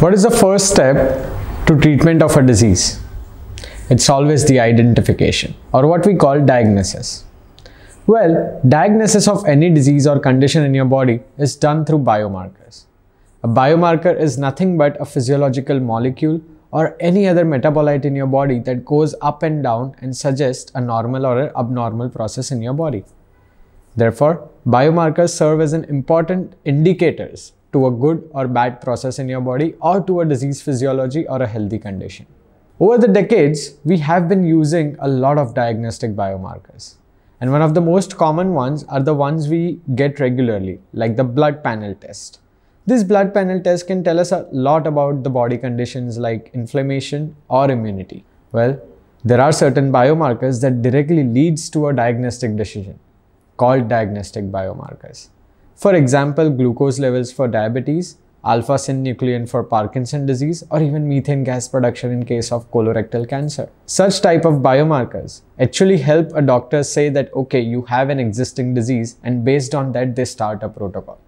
What is the first step to treatment of a disease? It's always the identification or what we call diagnosis. Well, diagnosis of any disease or condition in your body is done through biomarkers. A biomarker is nothing but a physiological molecule or any other metabolite in your body that goes up and down and suggests a normal or an abnormal process in your body. Therefore, biomarkers serve as an important indicators to a good or bad process in your body or to a disease physiology or a healthy condition. Over the decades, we have been using a lot of diagnostic biomarkers. And one of the most common ones are the ones we get regularly, like the blood panel test. This blood panel test can tell us a lot about the body conditions like inflammation or immunity. Well, there are certain biomarkers that directly leads to a diagnostic decision called diagnostic biomarkers. For example, glucose levels for diabetes, alpha-synuclein for Parkinson disease, or even methane gas production in case of colorectal cancer. Such type of biomarkers actually help a doctor say that, okay, you have an existing disease and based on that, they start a protocol.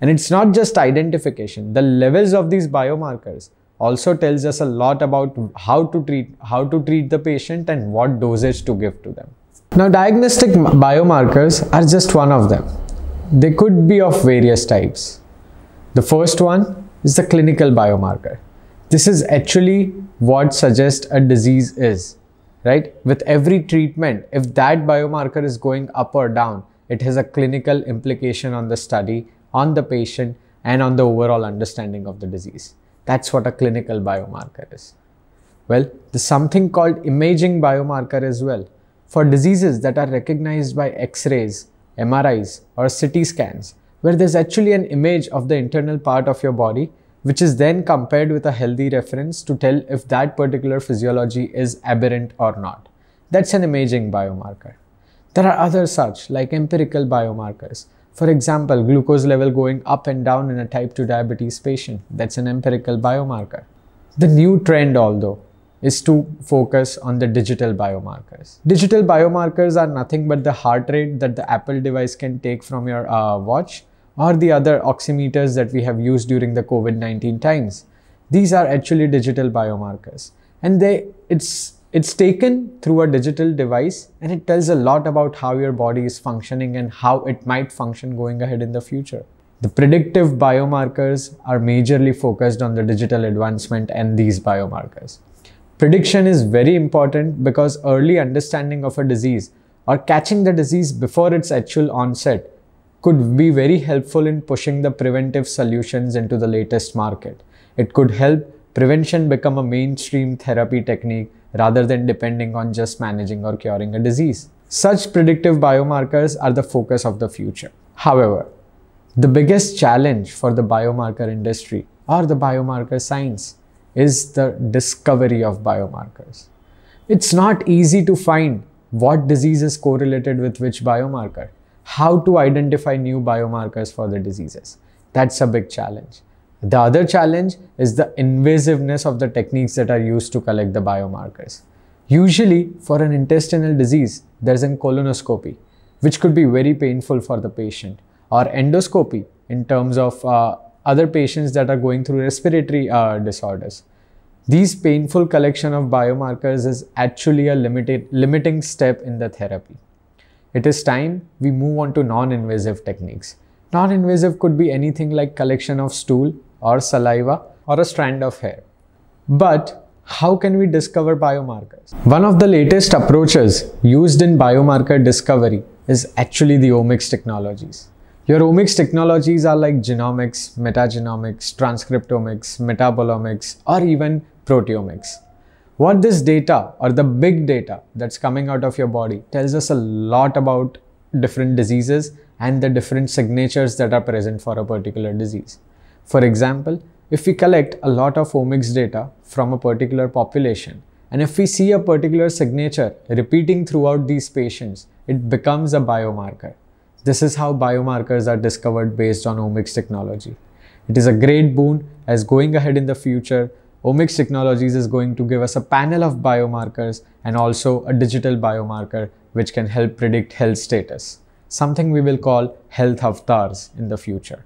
And it's not just identification. The levels of these biomarkers also tells us a lot about how to treat how to treat the patient and what dosage to give to them. Now diagnostic biomarkers are just one of them. They could be of various types. The first one is the clinical biomarker. This is actually what suggests a disease is, right? With every treatment, if that biomarker is going up or down, it has a clinical implication on the study, on the patient, and on the overall understanding of the disease. That's what a clinical biomarker is. Well, there's something called imaging biomarker as well. For diseases that are recognized by X-rays, MRIs or CT scans where there's actually an image of the internal part of your body which is then compared with a healthy reference to tell if that particular physiology is aberrant or not. That's an imaging biomarker. There are other such like empirical biomarkers. For example, glucose level going up and down in a type 2 diabetes patient. That's an empirical biomarker. The new trend although is to focus on the digital biomarkers. Digital biomarkers are nothing but the heart rate that the Apple device can take from your uh, watch or the other oximeters that we have used during the COVID-19 times. These are actually digital biomarkers and they it's it's taken through a digital device and it tells a lot about how your body is functioning and how it might function going ahead in the future. The predictive biomarkers are majorly focused on the digital advancement and these biomarkers. Prediction is very important because early understanding of a disease or catching the disease before its actual onset could be very helpful in pushing the preventive solutions into the latest market. It could help prevention become a mainstream therapy technique rather than depending on just managing or curing a disease. Such predictive biomarkers are the focus of the future. However, the biggest challenge for the biomarker industry or the biomarker science is the discovery of biomarkers. It's not easy to find what disease is correlated with which biomarker, how to identify new biomarkers for the diseases. That's a big challenge. The other challenge is the invasiveness of the techniques that are used to collect the biomarkers. Usually, for an intestinal disease, there's a colonoscopy, which could be very painful for the patient, or endoscopy in terms of uh, other patients that are going through respiratory uh, disorders. These painful collection of biomarkers is actually a limited, limiting step in the therapy. It is time we move on to non-invasive techniques. Non-invasive could be anything like collection of stool or saliva or a strand of hair. But how can we discover biomarkers? One of the latest approaches used in biomarker discovery is actually the omics technologies. Your omics technologies are like genomics, metagenomics, transcriptomics, metabolomics, or even proteomics. What this data or the big data that's coming out of your body tells us a lot about different diseases and the different signatures that are present for a particular disease. For example, if we collect a lot of omics data from a particular population and if we see a particular signature repeating throughout these patients, it becomes a biomarker. This is how biomarkers are discovered based on omics technology. It is a great boon as going ahead in the future, Omics Technologies is going to give us a panel of biomarkers and also a digital biomarker which can help predict health status, something we will call health avatars in the future.